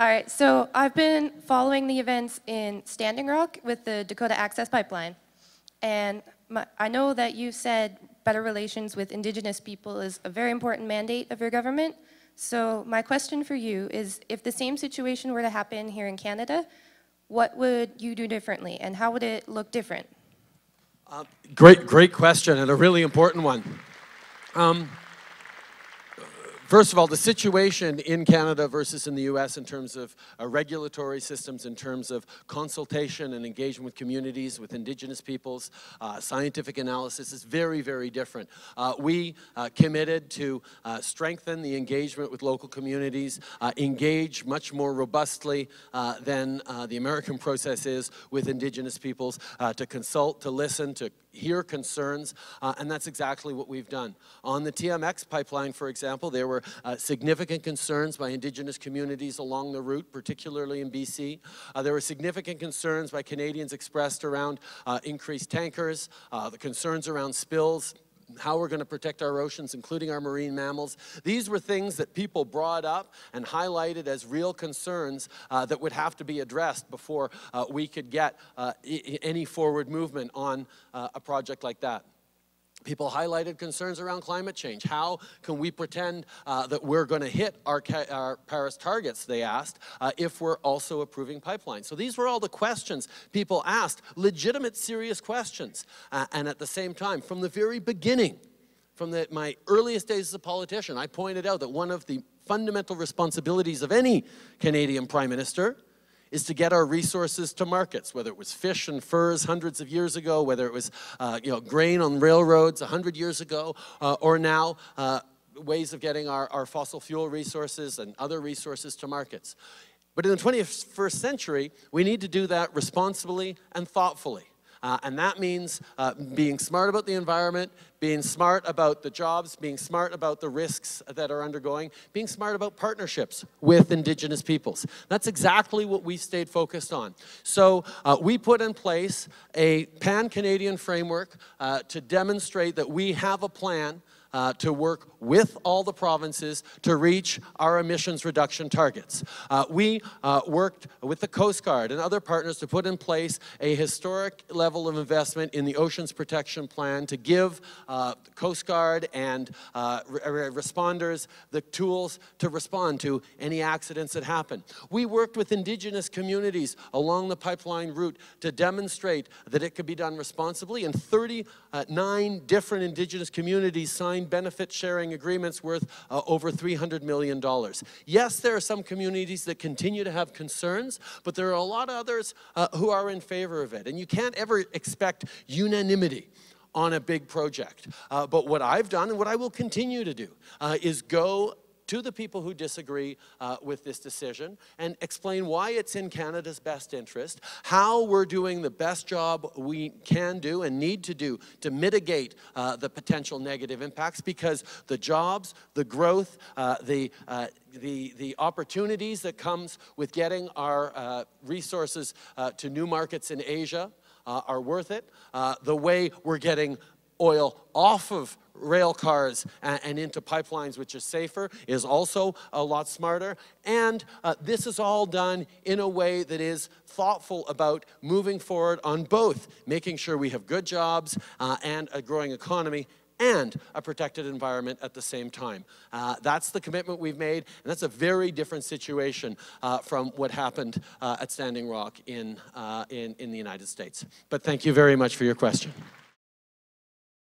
All right, so I've been following the events in Standing Rock with the Dakota Access Pipeline. And my, I know that you said better relations with Indigenous people is a very important mandate of your government. So my question for you is, if the same situation were to happen here in Canada, what would you do differently and how would it look different? Uh, great, great question and a really important one. Um, First of all, the situation in Canada versus in the US in terms of uh, regulatory systems, in terms of consultation and engagement with communities, with Indigenous peoples, uh, scientific analysis is very, very different. Uh, we uh, committed to uh, strengthen the engagement with local communities, uh, engage much more robustly than the American process is with Indigenous peoples, to consult, to listen, to hear concerns, and that's exactly what we've done. On the TMX pipeline, for example, there were uh, significant concerns by Indigenous communities along the route, particularly in BC. Uh, there were significant concerns by Canadians expressed around uh, increased tankers, uh, the concerns around spills, how we're going to protect our oceans, including our marine mammals. These were things that people brought up and highlighted as real concerns uh, that would have to be addressed before uh, we could get uh, any forward movement on uh, a project like that. People highlighted concerns around climate change. How can we pretend uh, that we're going to hit our, our, Paris targets, they asked, uh, if we're also approving pipelines? So these were all the questions people asked, legitimate, serious questions. Uh, and at the same time, from the very beginning, from the, my earliest days as a politician, I pointed out that one of the fundamental responsibilities of any Canadian prime minister is to get our resources to markets, whether it was fish and furs hundreds of years ago, whether it was uh, you know, grain on railroads 100 years ago, uh, or now uh, ways of getting our, our fossil fuel resources and other resources to markets. But in the 21st century, we need to do that responsibly and thoughtfully. Uh, and that means uh, being smart about the environment, being smart about the jobs, being smart about the risks that are undergoing, being smart about partnerships with Indigenous peoples. That's exactly what we stayed focused on. So uh, we put in place a pan-Canadian framework uh, to demonstrate that we have a plan uh, to work with all the provinces to reach our emissions reduction targets. Uh, we uh, worked with the Coast Guard and other partners to put in place a historic level of investment in the Oceans Protection Plan to give uh, Coast Guard and uh, re responders the tools to respond to any accidents that happen. We worked with indigenous communities along the pipeline route to demonstrate that it could be done responsibly and 39 different indigenous communities signed signed benefit sharing agreements worth uh, over $300 million. Yes, there are some communities that continue to have concerns, but there are a lot of others uh, who are in favor of it. And you can't ever expect unanimity on a big project. Uh, but what I've done and what I will continue to do uh, is go to the people who disagree uh, with this decision and explain why it's in Canada's best interest, how we're doing the best job we can do and need to do to mitigate uh, the potential negative impacts because the jobs, the growth, uh, the uh, the, the opportunities that comes with getting our uh, resources uh, to new markets in Asia are worth it. The way we're getting oil off of rail cars and, and, into pipelines, which is safer, is also a lot smarter. And uh, this is all done in a way that is thoughtful about moving forward on both making sure we have good jobs uh, and a growing economy and a protected environment at the same time. Uh, that's the commitment we've made, and that's a very different situation uh, from what happened uh, at Standing Rock in, uh, in, in the United States. But thank you very much for your question.